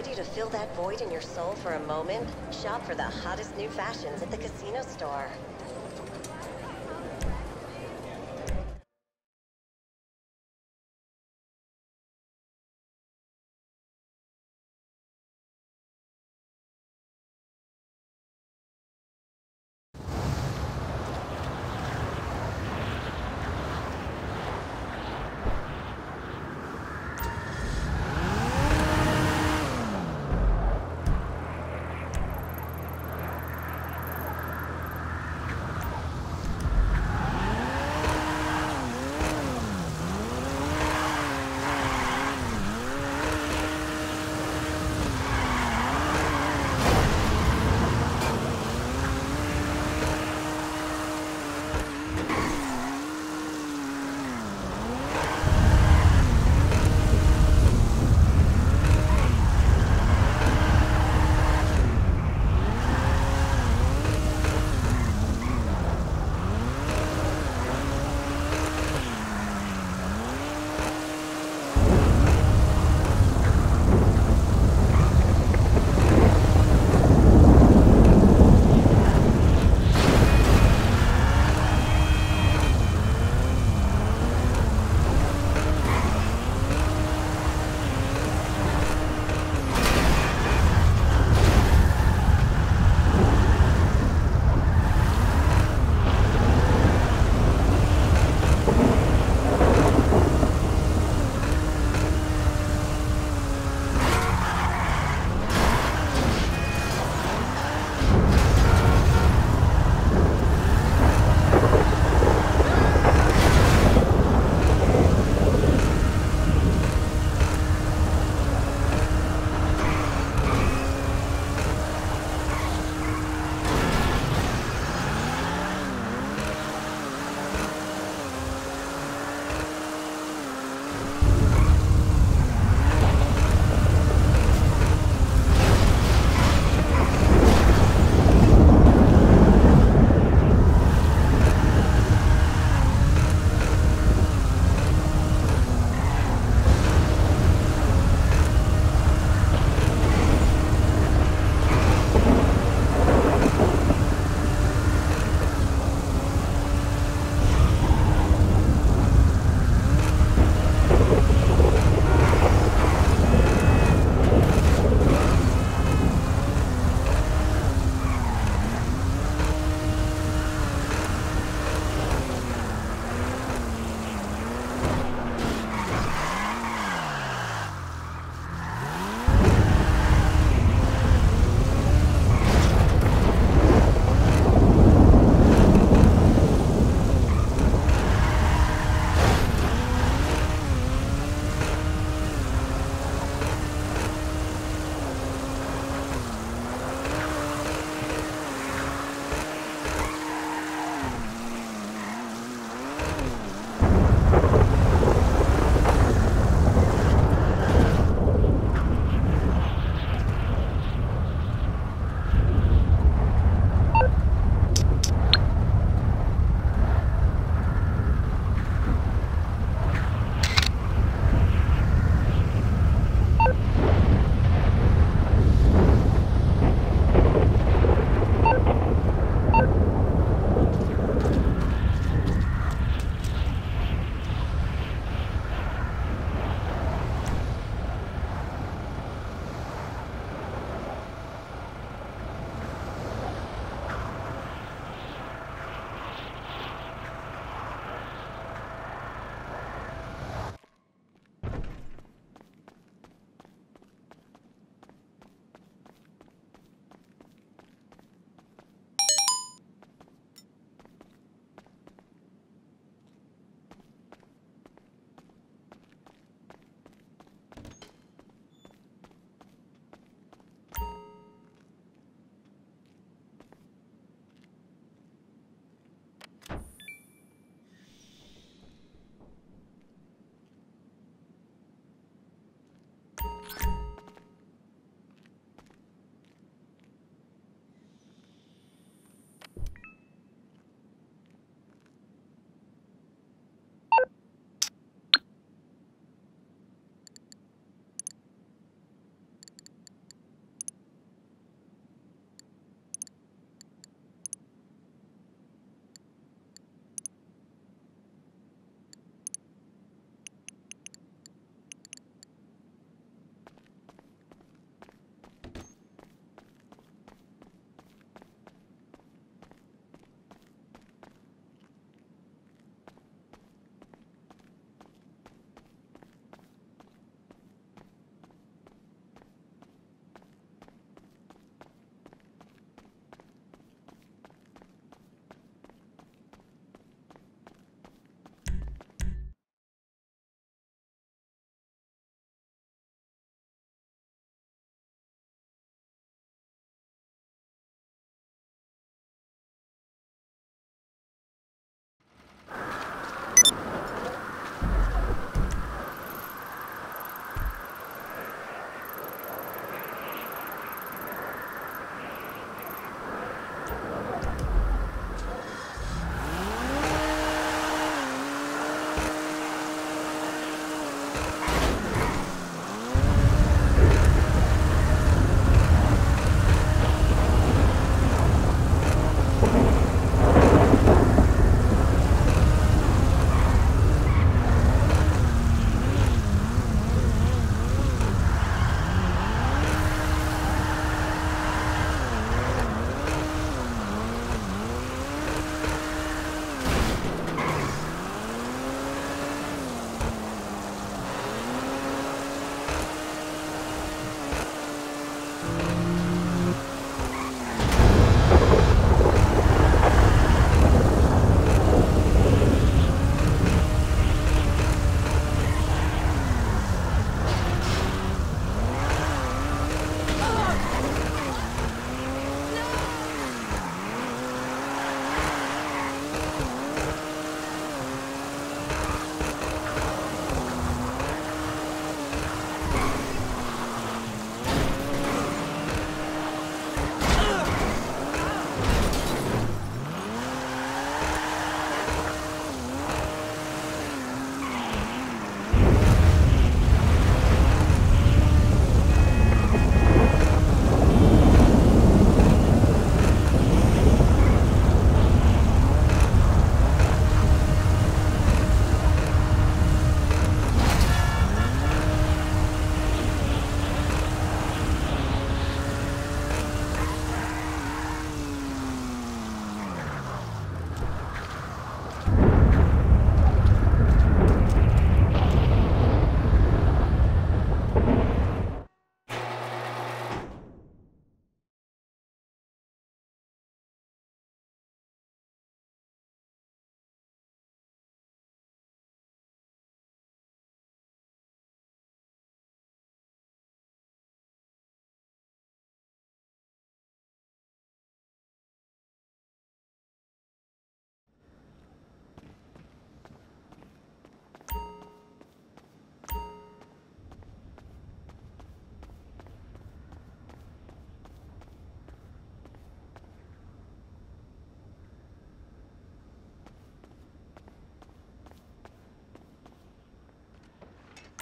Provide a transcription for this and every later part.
Ready to fill that void in your soul for a moment? Shop for the hottest new fashions at the casino store.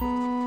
You.